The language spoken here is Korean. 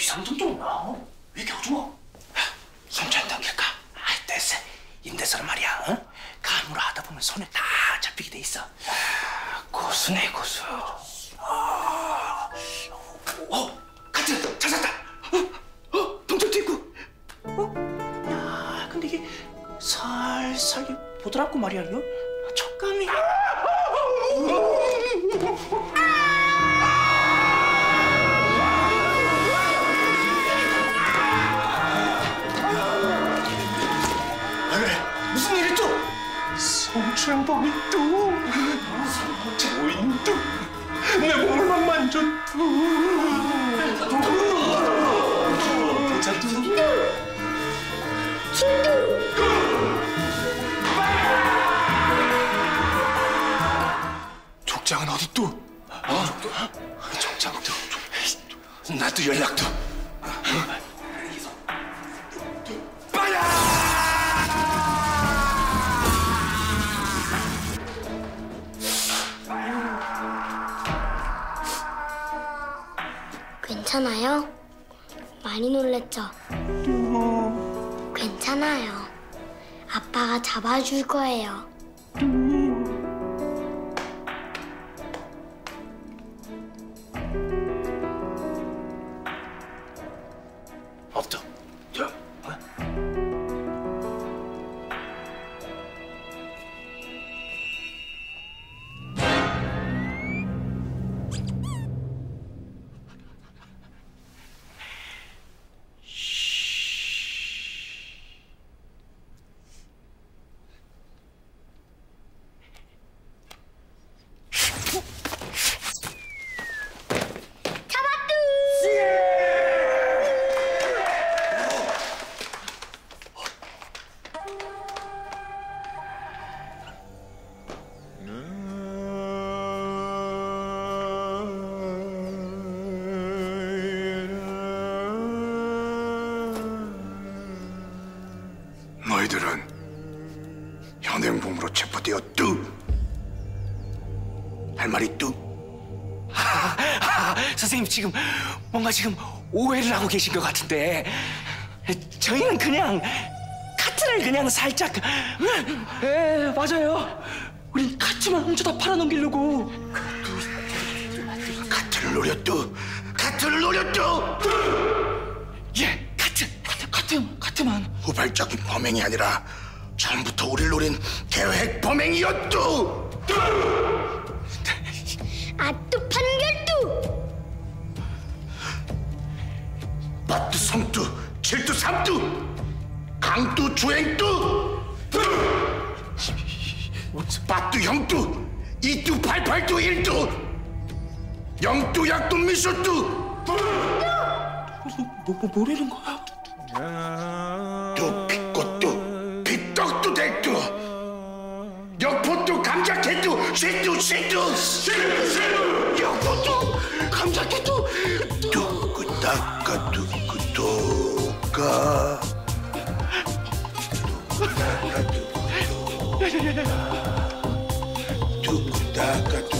비상등도 없나? 왜 이렇게 어두워? 손전 당길까? 아 됐어. 인대서는 말이야. 어? 감으로 하다 보면 손에 다 잡히게 돼 있어. 고수네 고수. 아, 어, 카트 찾았다. 어, 어, 동전도 있고. 어, 야, 근데 이게 살살 보더라고 말이야. 이거 촉감이. 성추행범이 또 장모인 또내 몸을 만졌 족장은 어디 또? 어? 족장도 나도 연락도 괜찮아요? 많이 놀랬죠? 괜찮아요. 아빠가 잡아줄 거예요. 저, 어? 너희들은 현행범으로 체포되었뚜 할 말이 뚜 아, 선생님 지금 뭔가 지금 오해를 하고 계신 것 같은데 저희는 그냥 카트를 그냥 살짝 예 맞아요. 우린 카트만 훔쳐다 팔아넘기려고. 카트를 노렸뚜 카트를 노렸뚜 카트 카트만 후발적인 범행이 아니라 처음부터 우리를 노린 계획 범행이었뚜 아뚜 판결뚜! 빠뚜 성뚜 칠뚜 삼뚜 강뚜 주행뚜 빠뚜 형뚜 이뚜 팔팔뚜 일뚜 영뚜 약뚜 미소뚜 뭐, 뭐 뭐라는 거야 쉐뚜 쉐뚜 쉐뚜 야구도 감자캐도 두구 닦아 두구 도가 두구 닦아 두구 도가 두구 닦아 두구